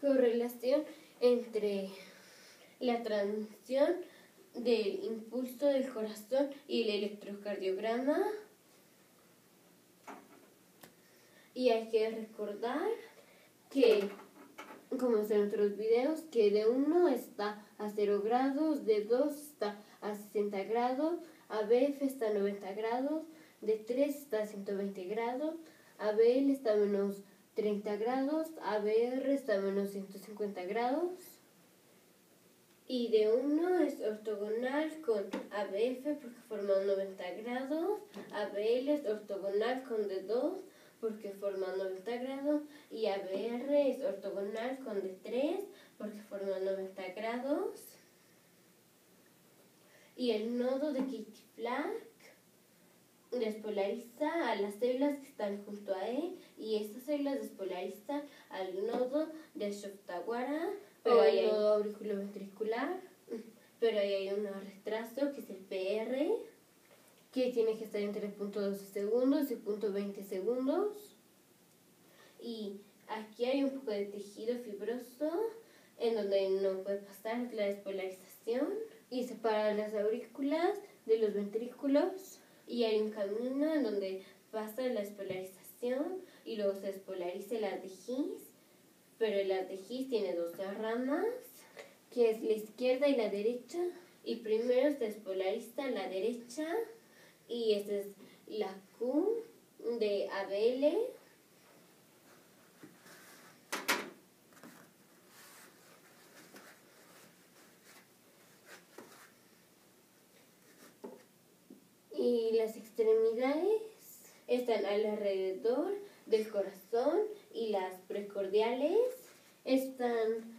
correlación entre la transmisión del impulso del corazón y el electrocardiograma. Y hay que recordar que, como en otros videos, que de 1 está a 0 grados, de 2 está a 60 grados, ABF está a 90 grados, de 3 está a 120 grados, ABL está a menos 30 grados, ABR está a menos 150 grados. Y de 1 es ortogonal con ABF porque forma 90 grados, ABL es ortogonal con D2 porque forma 90 grados. Y ABR es ortogonal con D3 porque forma 90 grados. Y el nodo de Kitty despolariza a las células que están junto a E y estas células despolarizan al nodo de Shoftawara pero ahí hay nodo auriculoventricular, pero ahí hay un retraso que es el PR, que tiene que estar entre 0.12 segundos y 0.20 segundos. Y aquí hay un poco de tejido fibroso en donde no puede pasar la despolarización y separa las aurículas de los ventrículos y hay un camino en donde pasa la despolarización y luego se despolariza la de pero el ATGIS tiene dos ramas, que es la izquierda y la derecha. Y primero se despolariza la derecha y esta es la Q de ABL. Y las extremidades están alrededor del corazón y las precordiales están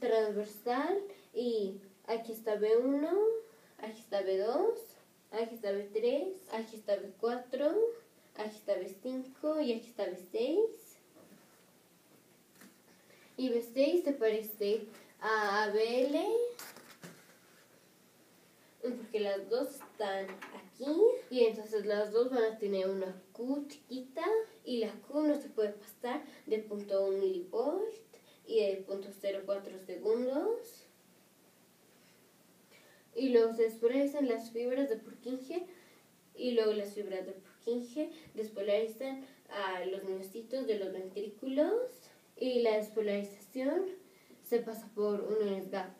transversal y aquí está B1, aquí está B2, aquí está B3, aquí está B4, aquí está B5 y aquí está B6. Y B6 se parece a ABL porque las dos están aquí. Y entonces las dos van a tener una Q chiquita. Y la Q no se puede pasar de punto 1 milivolt y de punto 0,4 segundos. Y luego se despolarizan las fibras de Purkinje. Y luego las fibras de Purkinje despolarizan a los miocitos de los ventrículos. Y la despolarización se pasa por un gap